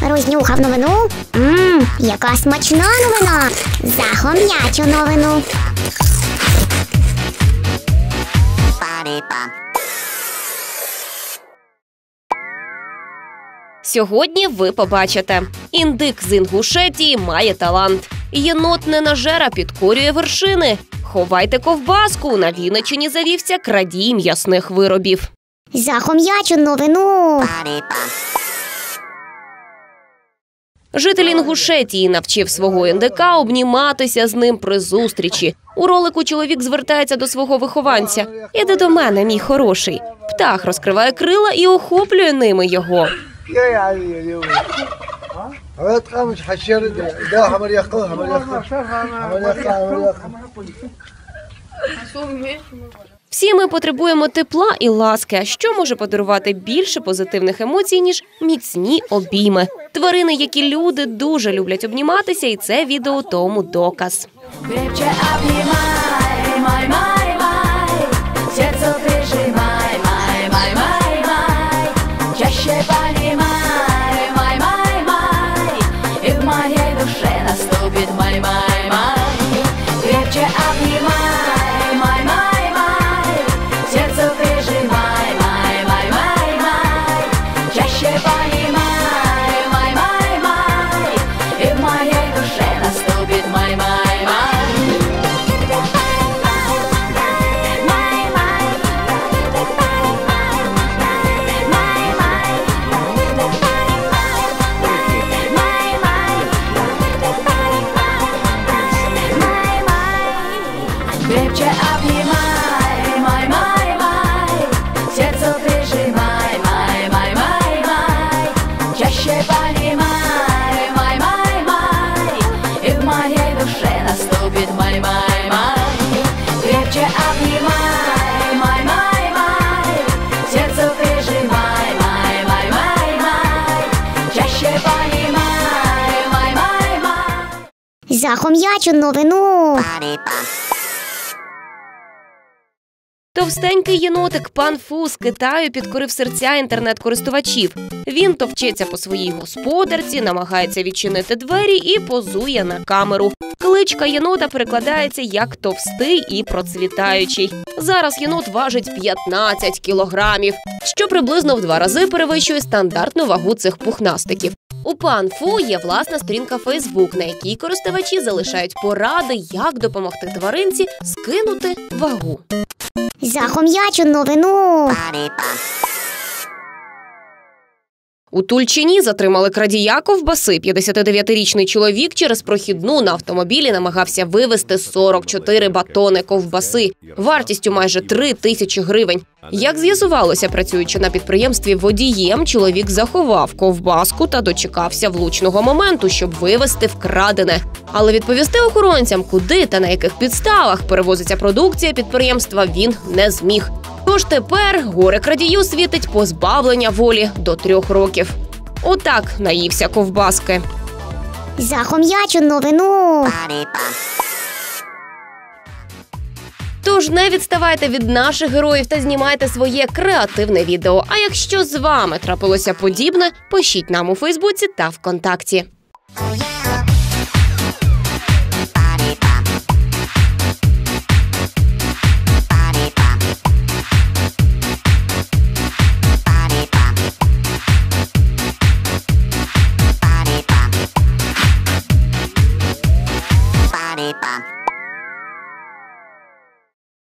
Рознюхав новину. Мм, яка смачна новина. Захом'ячу новину. Сьогодні ви побачите: індик з Інгушетії має талант. Єнот ненажера підкорює вершини. Ховайте ковбаску. На Вінничині завівся крадій м'ясних виробів. Захом'ячу новину. Житель Інгушетії навчив свого індика обніматися з ним при зустрічі. У ролику чоловік звертається до свого вихованця. Іди до мене, мій хороший. Птах розкриває крила і охоплює ними його. Всі ми потребуємо тепла і ласки, А що може подарувати більше позитивних емоцій ніж міцні обійми. Тварини, які люди дуже люблять обніматися, і це відео тому доказ. Крепче обнимай, май, май. Захом'ячу новину. Товстенький єнотик пан Фу з Китаю підкорив серця інтернет-користувачів. Він товчеться по своїй господарці, намагається відчинити двері і позує на камеру. Кличка єнота перекладається як товстий і процвітаючий. Зараз єнот важить 15 кілограмів, що приблизно в два рази перевищує стандартну вагу цих пухнастиків. У пан Фу є власна сторінка Фейсбук, на якій користувачі залишають поради, як допомогти тваринці скинути вагу. Захом'ячу новину. У Тульчині затримали крадія ковбаси. 59-річний чоловік через прохідну на автомобілі намагався вивезти 44 батони ковбаси вартістю майже 3 тисячі гривень. Як з'ясувалося, працюючи на підприємстві водієм, чоловік заховав ковбаску та дочекався влучного моменту, щоб вивезти вкрадене. Але відповісти охоронцям, куди та на яких підставах перевозиться продукція підприємства, він не зміг. Тож тепер горе крадію світить позбавлення волі до трьох років. Отак наївся ковбаски. Захом'ячу новину. Тож не відставайте від наших героїв та знімайте своє креативне відео. А якщо з вами трапилося подібне, пишіть нам у Фейсбуці та ВКонтакті.